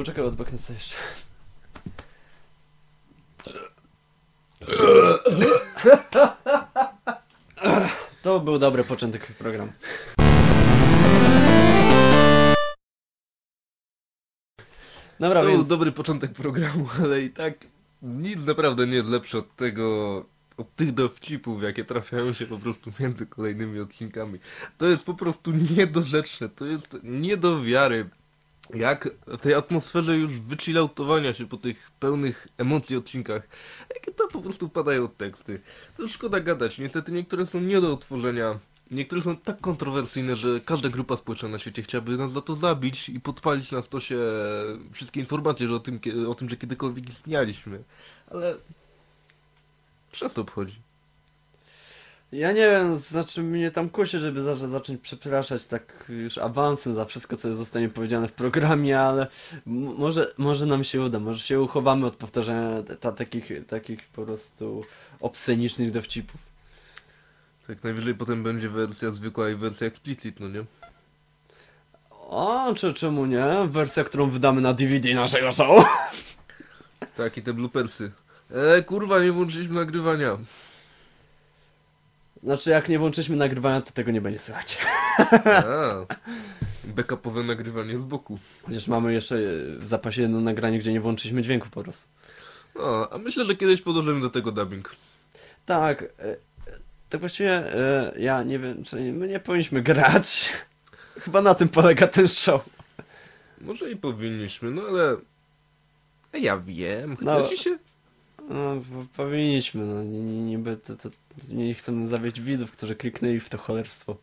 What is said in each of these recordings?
Poczekaj, odbeknę sobie jeszcze. To był dobry początek programu. Dobra, To był więc... dobry początek programu, ale i tak nic naprawdę nie jest lepsze od tego, od tych dowcipów, jakie trafiają się po prostu między kolejnymi odcinkami. To jest po prostu niedorzeczne, to jest nie do wiary. Jak w tej atmosferze już wychillautowania się po tych pełnych emocji odcinkach, jakie to po prostu padają teksty. To szkoda gadać, niestety niektóre są nie do otworzenia. Niektóre są tak kontrowersyjne, że każda grupa społeczna na świecie chciałaby nas za to zabić i podpalić na stosie wszystkie informacje że o, tym, o tym, że kiedykolwiek istnialiśmy. Ale... Przez to obchodzi. Ja nie wiem, znaczy mnie tam kusi, żeby za, zacząć przepraszać tak już awansem za wszystko, co zostanie powiedziane w programie, ale może, może nam się uda, może się uchowamy od powtarzania ta, takich, takich po prostu obscenicznych dowcipów. Tak najwyżej potem będzie wersja zwykła i wersja explicit, no nie? O, czy, czemu nie? Wersja, którą wydamy na DVD naszego show. Tak, i te bloopersy. E, kurwa, nie włączyliśmy nagrywania. Znaczy, jak nie włączyliśmy nagrywania, to tego nie będzie słychać. A, backupowe nagrywanie z boku. Chociaż mamy jeszcze w zapasie jedno nagranie, gdzie nie włączyliśmy dźwięku po prostu. No, a myślę, że kiedyś podłożymy do tego dubbing. Tak, e, e, tak właściwie e, ja nie wiem, czy my nie powinniśmy grać. Chyba na tym polega ten show. Może i powinniśmy, no ale... Ja wiem, No. chce ci się? No, po- powinniśmy, no ni- ni- niby to, to nie chcemy zawieść widzów, którzy kliknęli w to cholerstwo.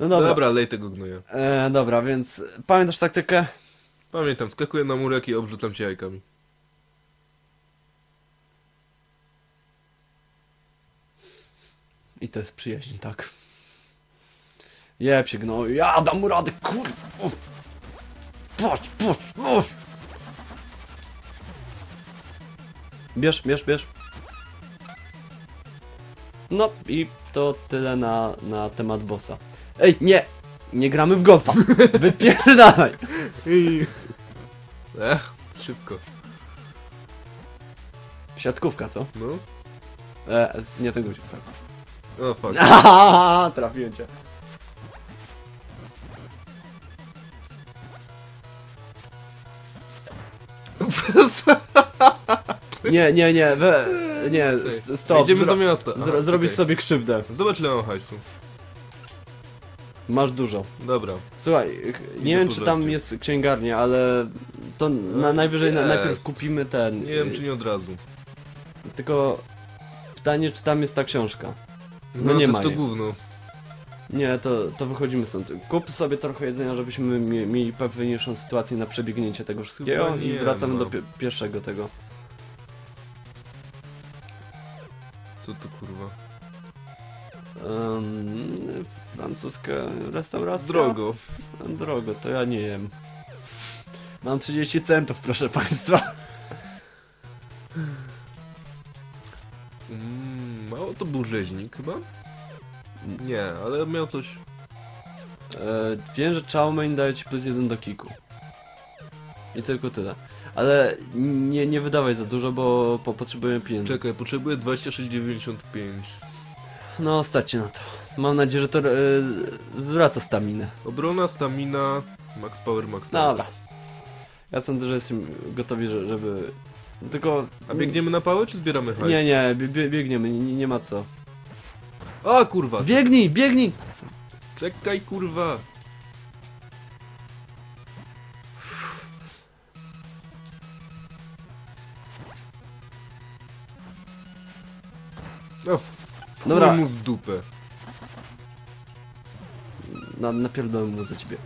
No dobra, Dobra, lej tego gnoja. E, dobra więc pamiętasz taktykę? Pamiętam, skakuję na murek i obrzucam cię jajkami. I to jest przyjaźń, tak. Jeb się gnoju, ja dam mu radę, kurwa! Puść, puść, puść! Bierz, bierz, bierz. No i to tyle na, na temat bossa. Ej, nie! Nie gramy w golfa! Wypierdalaj! Ech, szybko. Siatkówka, co? No. E, nie ten guzik, sam. O, fuck. Trafiłem cię. Nie, nie, nie, we, nie, s- stop. Idziemy do miasta. Aha, zro- zrobisz okej. sobie krzywdę. Zobacz ile mam hajsu. Masz dużo. Dobra. Słuchaj, ch- nie Idę wiem czy tam jest księgarnia, ale to na, najwyżej na, jest. najpierw kupimy ten. Nie wiem czy nie od razu. Tylko pytanie, czy tam jest ta książka. No, nie to ma jest to jej. gówno. Nie, to, to wychodzimy stąd. Kup sobie trochę jedzenia, żebyśmy mie- mieli pewniejszą sytuację na przebiegnięcie tego wszystkiego Chyba i nie wracamy ma. do pi pierwszego tego. Co to kurwa? Um, francuska restauracja? Drogo. Drogo, to ja nie jem. Mam 30 centów, proszę państwa. Mm, mało to był rzeźnik chyba? Nie, ale miał coś... E, wiem, że Chow Mein daje ci plus jeden do kiku. I tylko tyle. Ale nie, nie wydawaj za dużo, bo po, potrzebujemy pieniędzy. Czekaj, potrzebuję 26,95. No, stać ci na to. Mam nadzieję, że to e, zwraca staminę. Obrona, stamina, max power, max power. Dobra. Ja sądzę, że jesteśmy gotowi, że- żeby... Tylko... A biegniemy na pałę, czy zbieramy hajs? Nie, nie, bie, bie, biegniemy, nie, nie ma co. A kurwa! Biegnij, biegnij! Czekaj kurwa! O, f- Dobra. chuj mu w dupę. Na, napierdolę mu za ciebie.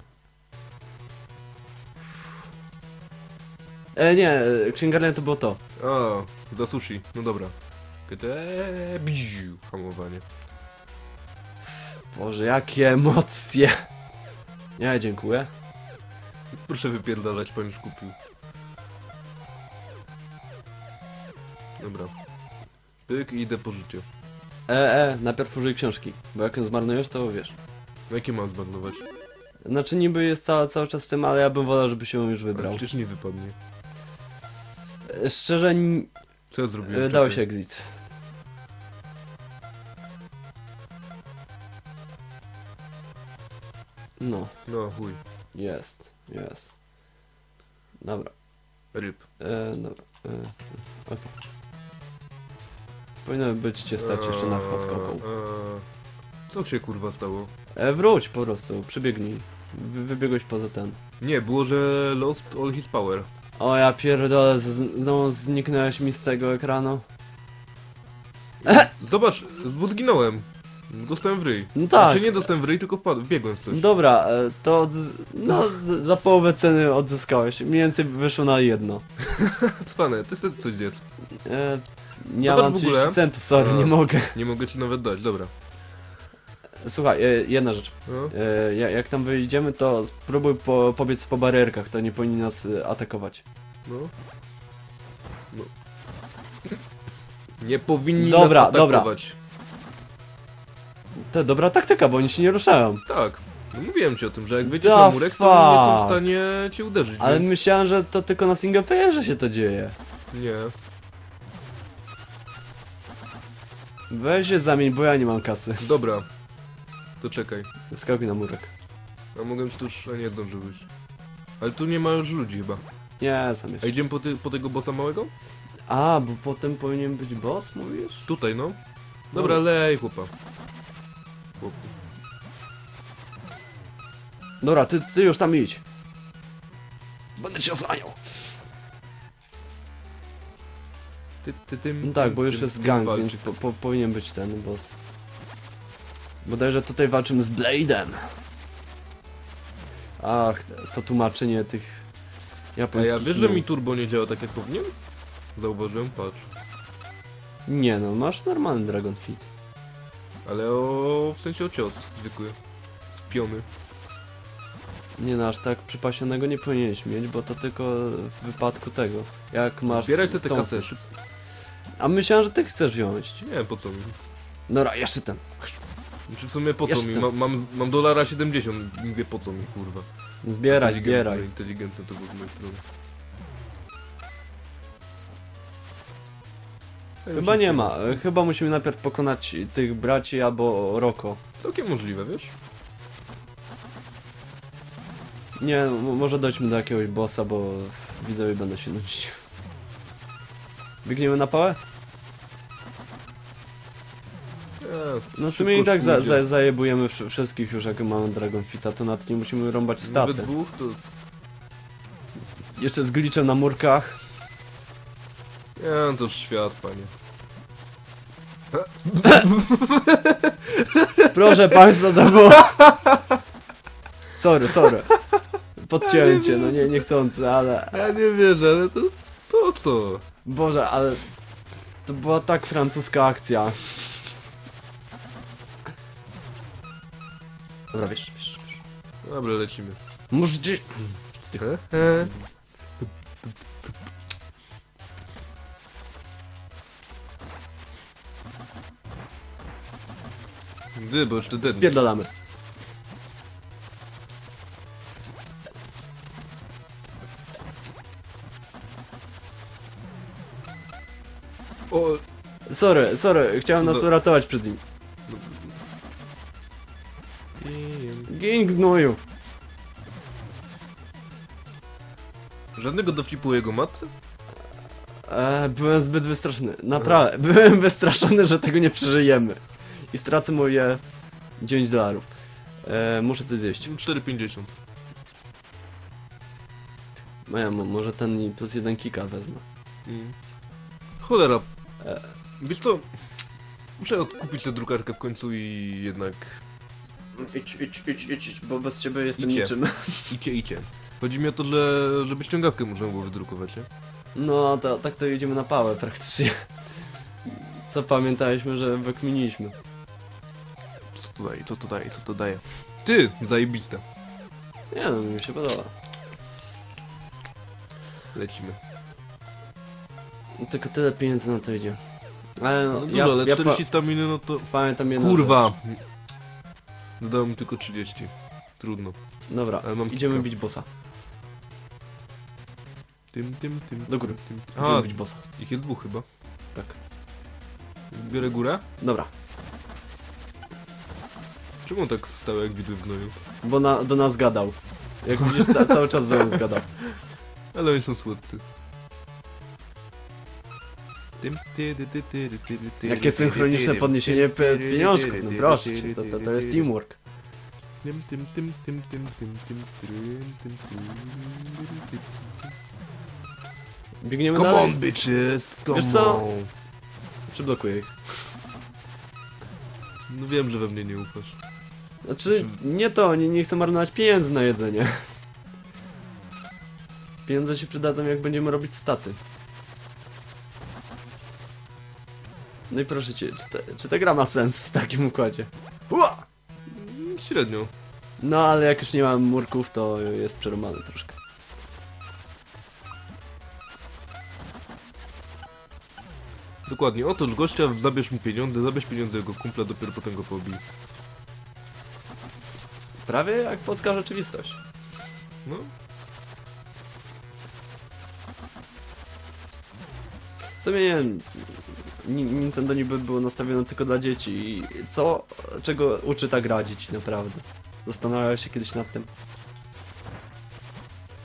E, nie, księgarnia to było to. A, za sushi. No dobra. Gdzie? Bziu, hamowanie. Boże, jakie emocje! Nie, dziękuję. Proszę wypierdalać, pan już kupił. Dobra. Pyk i idę po życie. E, e, najpierw użyj książki, bo jak ją zmarnujesz, to wiesz. Jakie mam zmarnować? Znaczy niby jest cały, cały czas w tym, ale ja bym wolał, żeby się już Ale wybrał. przecież nie wypadnie. E, Szczerze, n- Co ja zrobiłem? e, Czekaj. się exit. No, No, chuj. jest, jest. Dobra, Ryb. e, dobra, e, okej. Powinno być cię stać jeszcze na pod koką. Eee, Co się kurwa stało? E, wróć po prostu, przybiegnij. Wy, wybiegłeś poza ten. Nie, było, że lost all his power. O ja pierdolę, z- znowu zniknąłeś mi z tego ekranu. Zobacz, bo zginąłem. Dostałem w ryj. No tak. Znaczy nie dostałem w ryj, tylko wpadłem, wbiegłem w coś. Dobra, e, to odz- no, z- za połowę ceny odzyskałeś. Mniej więcej wyszło na jedno. Cwane, ty sobie coś zjedz. E, nie Zobacz mam w 30 ogóle. centów, sorry, A. nie mogę. Nie mogę ci nawet dać, dobra. Słuchaj, e, jedna rzecz. No. E, ja- jak tam wyjdziemy, to spróbuj po, pobiec po barierkach, to nie powinni nas e, atakować. No. no. Nie powinni Dobra, nas dobra. atakować. To dobra taktyka, bo oni się nie ruszają. Tak. No mówiłem ci o tym, że jak wyjdziesz na murek, to nie są w stanie cię uderzyć. Ale myślałem, że to tylko na singleplayerze się to dzieje. Nie. Weź się zamień, bo ja nie mam kasy. Dobra. To czekaj. Skakuj na murek. A mogłem ci tu już... A nie zdążyłeś. Ale tu nie ma już ludzi chyba. Nie, sam A jeszcze. idziemy po, ty, po tego bossa małego? A, bo potem powinien być boss, mówisz? Tutaj, no. Dobra, Dobra. lej chłopa. Chłopu. Dobra, ty, ty już tam idź. Będę cię osłaniał. Ty, ty, tym, No tak, bo już tym, jest tym gang, walczy. więc po, po, powinien być ten boss. Bodajże tutaj walczymy z Blade'em. Ach, to tłumaczenie tych A japońskich ja wiesz, że mi turbo nie działa tak jak powinien? Zauważyłem, patrz. Nie no, masz normalny Dragon Feet. Ale o... w sensie o cios zwykły. Z piony. Nie no, aż tak przypasionego nie powinieneś mieć, bo to tylko w wypadku tego. Jak masz... Zbieraj te kasety. A myślałem, że ty chcesz wziąć. Nie po co mi. Dobra, jeszcze ten. Czy w sumie po co Jeszcze mi? Ma, mam, mam dolara 70 i mówię po co mi, kurwa. Zbieraj, Inteligentne- zbieraj. Inteligentne to było z mojej strony. Chyba nie ma. E, Chyba musimy najpierw pokonać tych braci albo Roko. Całkiem możliwe, wiesz? Nie, m- może dojdźmy do jakiegoś bossa, bo widzowie będą się nudzić. Biegniemy na pałę? No w sumie i tak za, za, zajebujemy wsz- wszystkich już jak mamy Dragon Fita, to nawet nie musimy rąbać Nawet staty. dwóch to... Jeszcze z glitchem na murkach. Nie, to już świat, panie. Proszę państwa, to było... Sorry, sorry. Podciąłem cię, no nie, niechcący, ale... Ja nie wierzę, ale to po co? Boże, ale... To była tak francuska akcja. Dobra, wiesz, wiesz. Dobra, lecimy. Może. Gdy, bo jeszcze dead. Spierdalamy. O, Sorry, sorry, chciałem nas uratować przed nim. Gin gnoju. Żadnego dowcipu jego matce? E, byłem zbyt wystraszony. Naprawdę, byłem wystraszony, że tego nie przeżyjemy. I stracę moje 9 dolarów. E, muszę coś zjeść. 4,50. No ja, mo- może ten i plus jeden kika wezmę. Mm. Cholera. E. Wiesz co? Muszę odkupić tę drukarkę w końcu i jednak... Idź, idź, idź, idź, idź, bo bez ciebie jestem Idźcie. niczym. Icie, icie. Chodzi mi o to, że żeby ściągawkę można było wydrukować, nie? No, to, tak to jedziemy na pałę praktycznie. Co pamiętaliśmy, że wykminiliśmy. Co to daje, co to daje, co to daje? Ty, zajebiste. Nie no, mi się podoba. Lecimy. Tylko tyle pieniędzy na to idzie. Ale no, No dużo, ja, ale ja 40 staminy, no to... pa pamiętam jedną Kurwa! Dodałem tylko 30. Trudno. Dobra, Ale mam idziemy kilka. bić bossa. Tym, tym, tym. Do góry. Tym. Idziemy A, bić bossa. ich jest dwóch chyba. Tak. Biorę górę. Dobra, Czemu on tak stał jak widły w gnoju? bo na, do nas gadał. Jak widzisz, ca cały czas do nas gadał. Ale oni są słodcy. Jakie synchroniczne podniesienie pieniążków, no proszę cię, to, to, to jest teamwork. Biegniemy come dalej. On, bitches, come Wiesz co? Przyblokuję ich. No wiem, że we mnie nie ufasz. Znaczy, nie to, nie, nie chcę marnować pieniędzy na jedzenie. Pieniądze się przydadzą, jak będziemy robić staty. No i proszę cię, czy, te, czy ta gra ma sens w takim układzie? Ua! Średnio. No, ale jak już nie mam murków, to jest przeromany troszkę. Dokładnie, otóż gościa, zabierz mu pieniądze, zabierz pieniądze jego kumpla, dopiero potem go pobij. Prawie jak polska rzeczywistość. No, W sumie nie wiem, Nintendo niby było nastawione tylko dla dzieci i co, czego uczy ta gra dzieci naprawdę? Zastanawiałeś się kiedyś nad tym?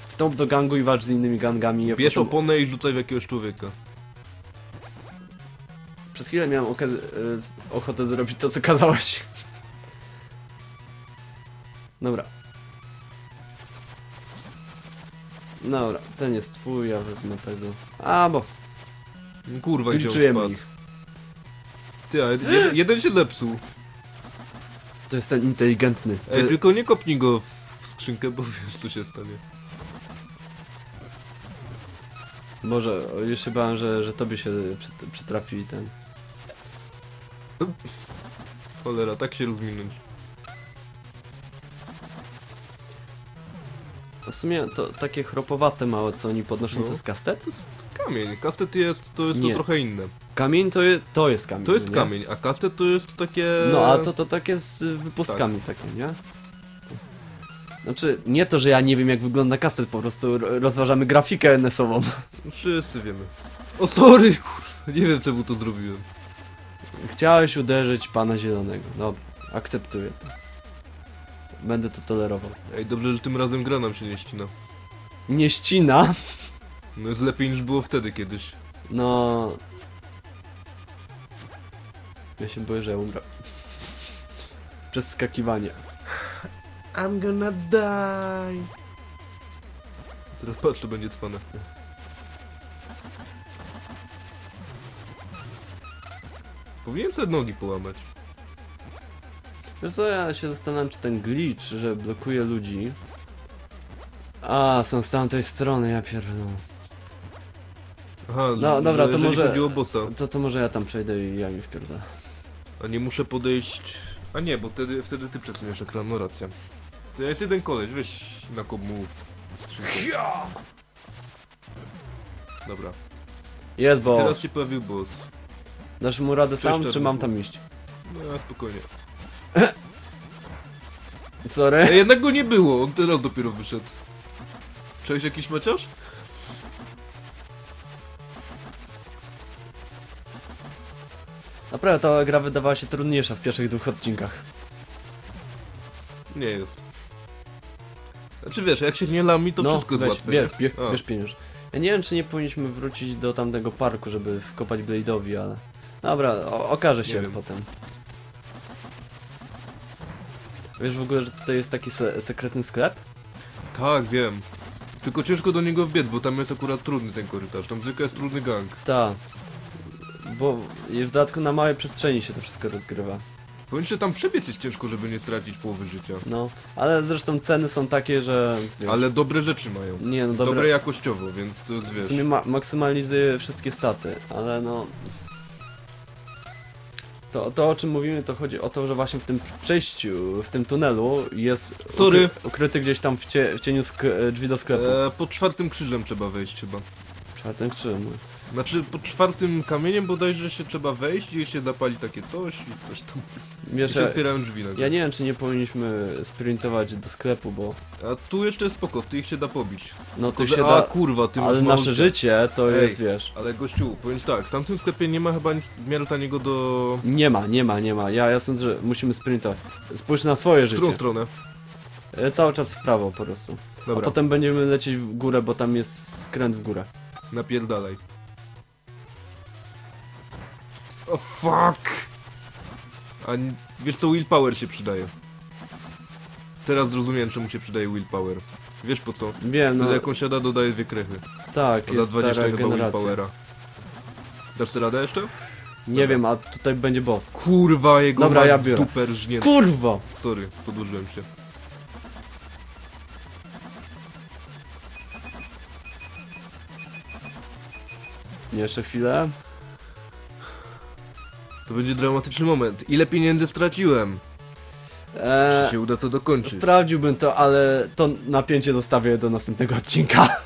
Wstąp do gangu i walcz z innymi gangami. a bierz potem- oponę i rzucaj w jakiegoś człowieka. Przez chwilę miałem okaz- e, ochotę zrobić to, co kazałeś. Dobra. Dobra, ten jest twój, ja wezmę tego. A, bo Kurwa, gdzie on liczyłem spadł. ich. Ty, a jeden, jeden się zepsuł. To jest ten inteligentny. Ej, Ty- tylko nie kopnij go w skrzynkę, bo wiesz co się stanie. O, już się bałem, że, że tobie się przyt- przytrafi ten. Cholera, tak się rozminąć. W sumie to takie chropowate małe, co oni podnoszą, No. to jest kastet? Kamień, kastet jest, to jest Nie. to trochę inne. Kamień to, je, to jest kamień. To jest nie? kamień, a kastet to jest takie... No, a to, to takie z y, wypustkami takie, nie? Znaczy, nie to, że ja nie wiem jak wygląda kastet, po prostu ro- rozważamy grafikę NS-ową. Wszyscy wiemy. O, sorry, kurwa, nie wiem czemu to zrobiłem. Chciałeś uderzyć pana zielonego. Dobra, akceptuję to. Będę to tolerował. Ej, dobrze, że tym razem gra nam się nie ścina. Nie ścina, No jest lepiej niż było wtedy kiedyś. no... Ja się boję, że ja umrę. Przez skakiwanie. I'm gonna die. Teraz patrz, to będzie cwane. Powinien sobie nogi połamać. Wiesz co, ja się zastanawiam, czy ten glitch, że blokuje ludzi... A, są z tamtej strony, ja pierdolę. Aha, No, że- dobra, to może- chodzi o bossa. To, to może ja tam przejdę i ja mi wpierdolę. A nie muszę podejść... A nie, bo wtedy, wtedy ty przesuniesz ekran, no racja. To ja jest jeden koleś, weź na komu skrzynkę. Dobra, Jest teraz boss. się pojawił boss. Dasz mu radę sam, czy mam tam iść? No ja spokojnie. Sorry. Ej, jednak go nie było, on teraz dopiero wyszedł. Cześć, jakiś maciarz? Naprawdę, ta gra wydawała się trudniejsza w pierwszych dwóch odcinkach. Nie jest. Znaczy wiesz, jak się nie lami, to wszystko jest No, weź, łatwe. bierz, nie? bierz, pieniądz. Ja nie wiem, czy nie powinniśmy wrócić do tamtego parku, żeby wkopać Blade'owi, ale... Dobra, o, okaże się potem. Wiesz w ogóle, że tutaj jest taki se sekretny sklep? Tak, wiem. Tylko ciężko do niego wbiec, bo tam jest akurat trudny ten korytarz. Tam zwykle jest trudny gang. Tak. Bo i w dodatku na małej przestrzeni się to wszystko rozgrywa. Powinien się tam przebiec jest ciężko, żeby nie stracić połowy życia. No, ale zresztą ceny są takie, że... wiesz, Ale dobre rzeczy mają. Nie, no Dobre, dobre... jakościowo, więc to jest W wiesz. sumie ma maksymalizuje wszystkie staty, ale no... To, to o czym mówimy, to chodzi o to, że właśnie w tym przejściu, w tym tunelu jest Sorry. ukry, ukryty gdzieś tam w, cie, w cieniu sk drzwi do sklepu. E, pod czwartym krzyżem trzeba wejść chyba. Ale ten czym? Znaczy, pod czwartym kamieniem bodajże się trzeba wejść i się zapali takie coś i coś tam. I Wiesz, się ja, otwierają drzwi na ja nie wiem, czy nie powinniśmy sprintować do sklepu, bo A tu jeszcze jest spoko, ty ich się da pobić. no to Kurde, się A da... kurwa, ty Ale masz nasze małże. życie to Ej. jest, wiesz... Ale gościu, powiem ci tak, w tamtym sklepie nie ma chyba nic w miarę taniego do... Nie ma, nie ma, nie ma. Ja, ja sądzę, że musimy sprintować. Spójrz na swoje W którą życie. stronę? E, Cały czas w prawo po prostu. A Dobra, potem będziemy lecieć w górę, bo tam jest skręt w górę. napierdalaj. O fuck! A wiesz co, willpower się przydaje. Teraz zrozumiałem, czemu się przydaje willpower. Wiesz po co? Wiem, no jak on siada, dodaje dwie krechy. tak, To jest da 20 stara chyba generacja. willpowera. Dasz sobie radę jeszcze? Nie wiem, a tutaj będzie boss. Kurwa, jego Dobra, mać ja biorę. dupę rżnięty. Kurwo! Sorry, podłożyłem się. Jeszcze chwilę. To będzie dramatyczny moment. Ile pieniędzy straciłem? Czy Eee, się uda to dokończyć? sprawdziłbym to, ale to napięcie zostawię do następnego odcinka.